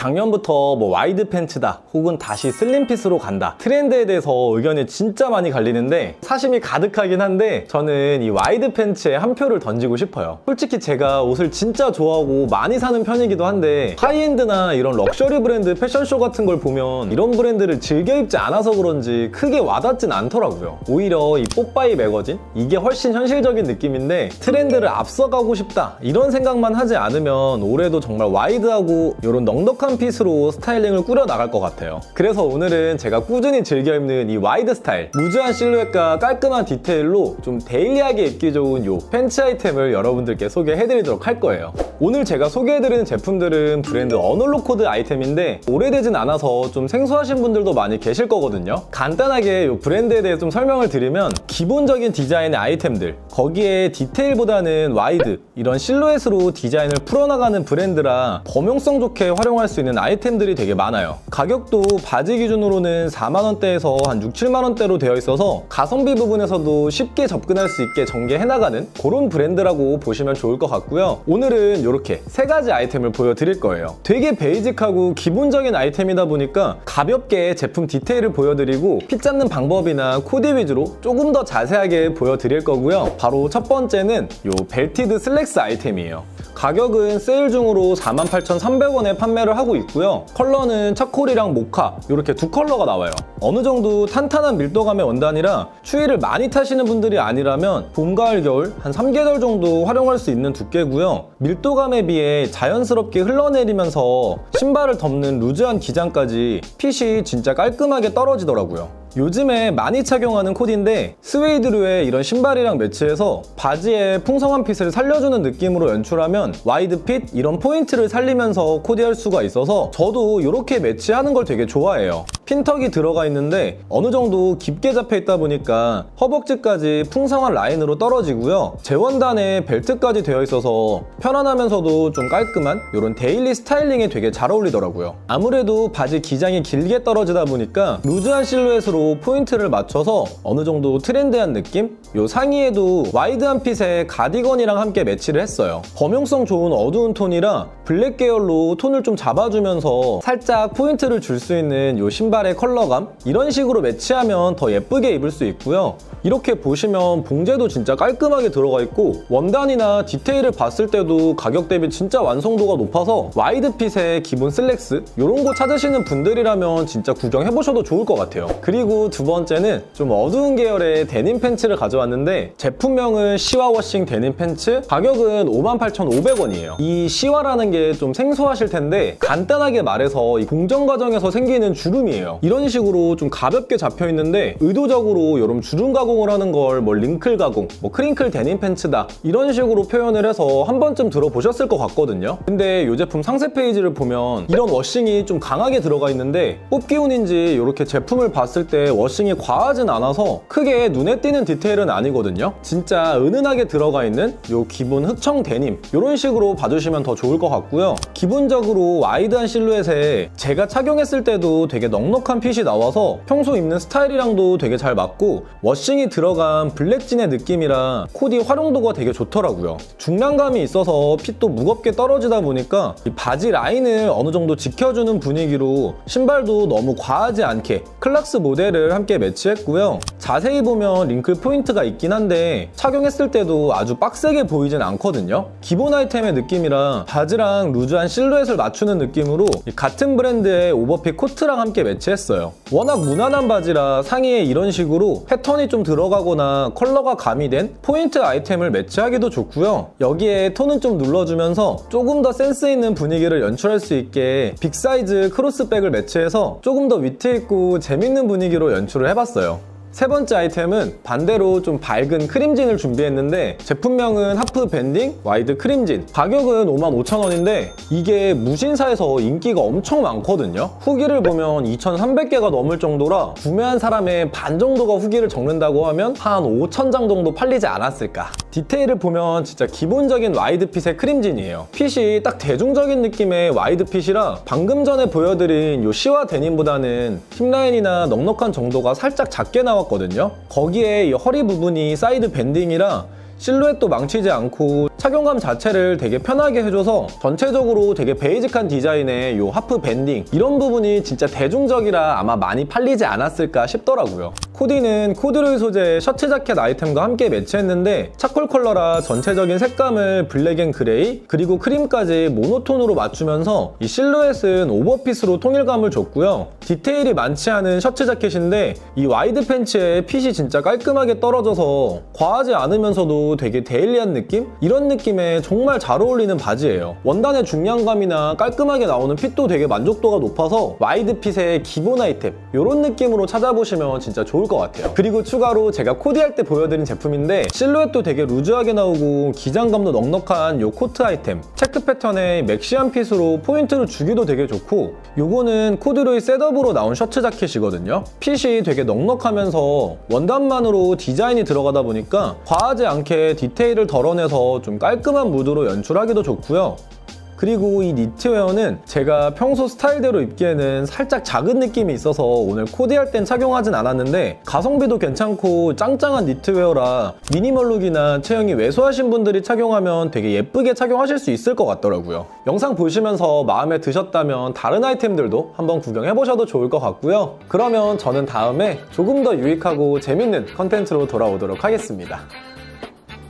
작년부터 뭐 wide 팬츠다 혹은 다시 slim fit으로 간다. 트렌드에 대해서 의견이 진짜 많이 갈리는데 사심이 가득하긴 한데 저는 이 wide 팬츠에 한 표를 던지고 싶어요. 솔직히 제가 옷을 진짜 좋아하고 많이 사는 편이기도 한데 high-end나 이런 럭셔리 브랜드 패션쇼 같은 걸 보면 이런 브랜드를 즐겨 입지 않아서 그런지 크게 와닿진 않더라고요. 오히려 이 뽀빠이 magazine? 이게 훨씬 현실적인 느낌인데 트렌드를 앞서가고 싶다 이런 생각만 하지 않으면 올해도 정말 wide하고 이런 넉넉한 fit으로 styling을 꾸려 나갈 것 같아요. 그래서 오늘은 제가 꾸준히 즐겨 입는 이 wide 스타일 loose한 실루엣과 깔끔한 디테일로 좀 daily하게 입기 좋은 이 팬츠 아이템을 여러분들께 소개해드리도록 할 거예요. 오늘 제가 소개해드리는 제품들은 브랜드 어놀로 코드 아이템인데 오래되진 않아서 좀 생소하신 분들도 많이 계실 거거든요. 간단하게 이 브랜드에 대해 좀 설명을 드리면 기본적인 디자인의 아이템들 거기에 디테일보다는 wide 이런 실루엣으로 디자인을 풀어나가는 브랜드라 범용성 좋게 활용할 수 있는 아이템들이 되게 많아요. 가격도 바지 기준으로는 4만원대에서 한 6, 7만원대로 되어 있어서 가성비 부분에서도 쉽게 접근할 수 있게 전개해나가는 그런 브랜드라고 보시면 좋을 것 같고요. 오늘은 이렇게 세 가지 아이템을 보여드릴 거예요. 되게 basic하고 기본적인 아이템이다 보니까 가볍게 제품 디테일을 보여드리고 fit 잡는 방법이나 코디 위주로 조금 더 자세하게 보여드릴 거고요. 바로 첫 번째는 이 belted 슬랙스 아이템이에요. 가격은 세일 중으로 48,300원에 판매를 하고 있고요. 컬러는 charcoal이랑 모카 이렇게 두 컬러가 나와요. 어느 정도 탄탄한 밀도감의 원단이라 추위를 많이 타시는 분들이 아니라면 봄, 가을, 겨울 한 3계절 정도 활용할 수 있는 두께고요. 밀도감에 비해 자연스럽게 흘러내리면서 신발을 덮는 loose한 기장까지 핏이 진짜 깔끔하게 떨어지더라고요. 요즘에 많이 착용하는 코디인데 스웨이드류의 이런 신발이랑 매치해서 바지에 풍성한 fit을 살려주는 느낌으로 연출하면 wide fit 이런 포인트를 살리면서 코디할 수가 있어서 저도 이렇게 매치하는 걸 되게 좋아해요. pintuck이 들어가 있는데 어느 정도 깊게 잡혀 있다 보니까 허벅지까지 풍성한 라인으로 떨어지고요. 재원단에 벨트까지 되어 있어서 편안하면서도 좀 깔끔한 이런 daily styling에 되게 잘 어울리더라고요. 아무래도 바지 기장이 길게 떨어지다 보니까 loose한 실루엣으로 포인트를 맞춰서 어느 정도 트렌드한 느낌? 요 상의에도 wide한 fit의 가디건이랑 함께 매치를 했어요. 범용성 좋은 어두운 톤이라 블랙 계열로 톤을 좀 잡아주면서 살짝 포인트를 줄 수 있는 요 신발의 컬러감 이런 식으로 매치하면 더 예쁘게 입을 수 있고요. 이렇게 보시면 봉제도 진짜 깔끔하게 들어가 있고 원단이나 디테일을 봤을 때도 가격 대비 진짜 완성도가 높아서 wide fit의 기본 슬랙스 이런 거 찾으시는 분들이라면 진짜 구경해보셔도 좋을 것 같아요. 그리고 두 번째는 좀 어두운 계열의 데님 팬츠를 가져왔는데 제품명은 시와 washing 데님 팬츠 가격은 58,500원이에요. 이 시와라는 게 좀 생소하실 텐데 간단하게 말해서 이 공정 과정에서 생기는 주름이에요. 이런 식으로 좀 가볍게 잡혀 있는데 의도적으로 이런 주름 가공을 하는 걸 뭐 wrinkle 가공, 뭐 crinkle 데님 팬츠다 이런 식으로 표현을 해서 한 번쯤 들어보셨을 것 같거든요. 근데 이 제품 상세 페이지를 보면 이런 washing이 좀 강하게 들어가 있는데 뽑기운인지 이렇게 제품을 봤을 때 washing이 과하진 않아서 크게 눈에 띄는 디테일은 아니거든요. 진짜 은은하게 들어가 있는 이 기본 흑청 데님 이런 식으로 봐주시면 더 좋을 것 같고요. 기본적으로 wide한 실루엣에 제가 착용했을 때도 되게 넉넉한 핏이 나와서 평소 입는 스타일이랑도 되게 잘 맞고 washing이 들어간 black jean의 느낌이라 코디 활용도가 되게 좋더라고요. 중량감이 있어서 fit도 무겁게 떨어지다 보니까 바지 라인을 어느 정도 지켜주는 분위기로 신발도 너무 과하지 않게 클락스 모델 을 함께 매치했고요. 자세히 보면 wrinkle 포인트가 있긴 한데 착용했을 때도 아주 빡세게 보이진 않거든요. 기본 아이템의 느낌이라 바지랑 loose한 실루엣을 맞추는 느낌으로 같은 브랜드의 오버핏 코트랑 함께 매치했어요. 워낙 무난한 바지라 상의에 이런 식으로 패턴이 좀 들어가거나 컬러가 가미된 포인트 아이템을 매치하기도 좋고요. 여기에 톤은 좀 눌러주면서 조금 더 센스 있는 분위기를 연출할 수 있게 big size cross bag을 매치해서 조금 더 위트 있고 재밌는 분위기로 연출을 해봤어요. 세 번째 아이템은 반대로 좀 밝은 cream jean을 준비했는데 제품명은 half banding wide cream jean. 가격은 55,000원인데 이게 무신사에서 인기가 엄청 많거든요. 후기를 보면 2,300개가 넘을 정도라 구매한 사람의 반 정도가 후기를 적는다고 하면 한 5,000장 정도 팔리지 않았을까. 디테일을 보면 진짜 기본적인 wide fit의 크림진이에요. fit이 딱 대중적인 느낌의 wide fit이라 방금 전에 보여드린 이 시와 데님보다는 hip line이나 넉넉한 정도가 살짝 작게 나와 나왔거든요. 거기에 이 허리 부분이 side banding이라 실루엣도 망치지 않고 착용감 자체를 되게 편하게 해줘서 전체적으로 되게 basic한 디자인의 요 half banding 이런 부분이 진짜 대중적이라 아마 많이 팔리지 않았을까 싶더라고요. 코디는 코듀로이 소재의 셔츠 자켓 아이템과 함께 매치했는데 charcoal color라 전체적인 색감을 black and gray 그리고 크림까지 모노톤으로 맞추면서 이 실루엣은 오버핏으로 통일감을 줬고요. 디테일이 많지 않은 셔츠 자켓인데 이 wide 팬츠에 fit이 진짜 깔끔하게 떨어져서 과하지 않으면서도 되게 데일리한 느낌? 이런 느낌에 정말 잘 어울리는 바지예요. 원단의 중량감이나 깔끔하게 나오는 fit도 되게 만족도가 높아서 wide fit의 기본 아이템 이런 느낌으로 찾아보시면 진짜 좋을 것 같아요. 그리고 추가로 제가 코디할 때 보여드린 제품인데 실루엣도 되게 loose하게 나오고 기장감도 넉넉한 요 코트 아이템 체크 패턴의 maxi한 fit으로 포인트를 주기도 되게 좋고 요거는 코듀로이 setup으로 나온 셔츠 자켓이거든요. fit이 되게 넉넉하면서 원단만으로 디자인이 들어가다 보니까 과하지 않게 디테일을 덜어내서 좀 깔끔한 무드로 연출하기도 좋고요. 그리고 이 니트웨어는 제가 평소 스타일대로 입기에는 살짝 작은 느낌이 있어서 오늘 코디할 땐 착용하진 않았는데 가성비도 괜찮고 짱짱한 니트웨어라 미니멀 룩이나 체형이 왜소하신 분들이 착용하면 되게 예쁘게 착용하실 수 있을 것 같더라고요. 영상 보시면서 마음에 드셨다면 다른 아이템들도 한번 구경해보셔도 좋을 것 같고요. 그러면 저는 다음에 조금 더 유익하고 재밌는 컨텐츠로 돌아오도록 하겠습니다.